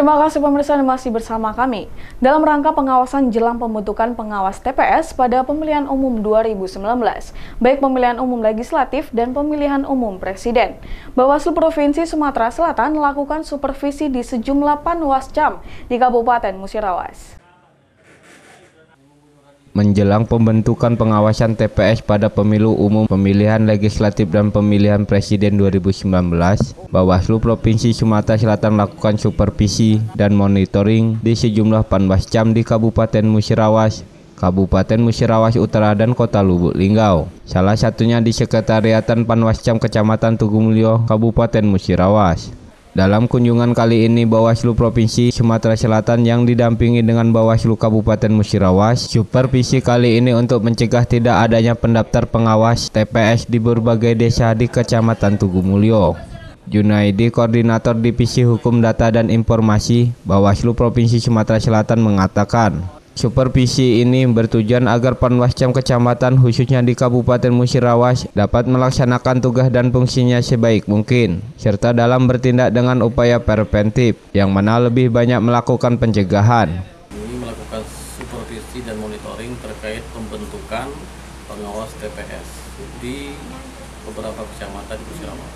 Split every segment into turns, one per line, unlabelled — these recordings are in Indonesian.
Terima kasih pemirsa yang masih bersama kami. Dalam rangka pengawasan jelang pembentukan pengawas TPS pada pemilihan umum 2019, baik pemilihan umum legislatif dan pemilihan umum presiden, Bawaslu Provinsi Sumatera Selatan melakukan supervisi di sejumlah panwascam di Kabupaten Musirawas
menjelang pembentukan pengawasan TPS pada pemilu umum pemilihan legislatif dan pemilihan presiden 2019, Bawaslu Provinsi Sumatera Selatan melakukan supervisi dan monitoring di sejumlah panwascam di Kabupaten Musirawas, Kabupaten Musirawas Utara dan Kota Lubuk Linggau. Salah satunya di Sekretariatan Panwascam Kecamatan Tugumulyo, Kabupaten Musirawas. Dalam kunjungan kali ini Bawaslu Provinsi Sumatera Selatan yang didampingi dengan Bawaslu Kabupaten Musirawas, supervisi kali ini untuk mencegah tidak adanya pendaftar pengawas TPS di berbagai desa di Kecamatan Tugumulyo. Junaidi, Koordinator Divisi Hukum Data dan Informasi Bawaslu Provinsi Sumatera Selatan mengatakan, Supervisi ini bertujuan agar Panwascam Kecamatan khususnya di Kabupaten Musirawas dapat melaksanakan tugas dan fungsinya sebaik mungkin serta dalam bertindak dengan upaya preventif yang mana lebih banyak melakukan pencegahan.
Ini melakukan supervisi dan monitoring terkait pembentukan pengawas TPS di beberapa kecamatan di Musirawas.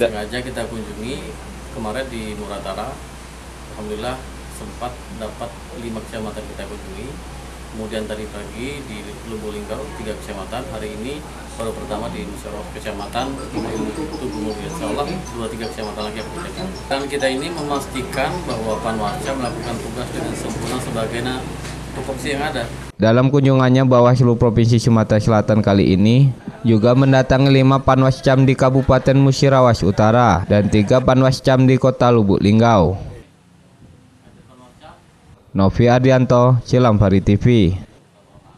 Sengaja kita kunjungi kemarin di Muratara. Alhamdulillah sempat dapat lima kecamatan kita kunjungi. Kemudian tadi pagi di Lubulingkau tiga kecamatan. Hari ini baru pertama di Musyawarah Kecamatan Tugu Insya Allah dua tiga kecamatan lagi yang kita dan kita ini memastikan bahwa Panwasca melakukan tugas dengan sempurna sebagaimana tupoksi yang ada.
Dalam kunjungannya Bawaslu Provinsi Sumatera Selatan kali ini juga mendatangi lima panwascam di Kabupaten Musirawas Utara dan tiga panwascam di Kota Lubuk Linggau. Novi Adianto, Cilampari TV.